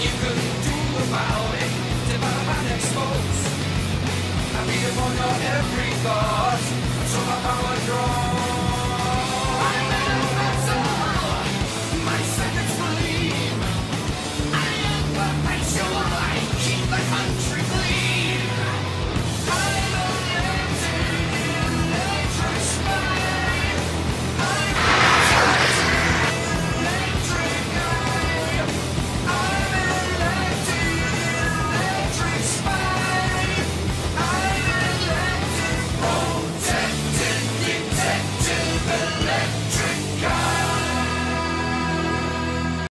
you can do about it Develop expose. I read upon your every thought Until my power draws.